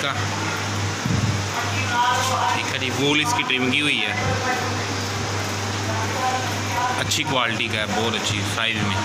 इसका। ठीक है जी वूल इसकी ट्रिम की हुई है। अच्छी क्वालिटी का है, बहुत अच्छी साइज़ में।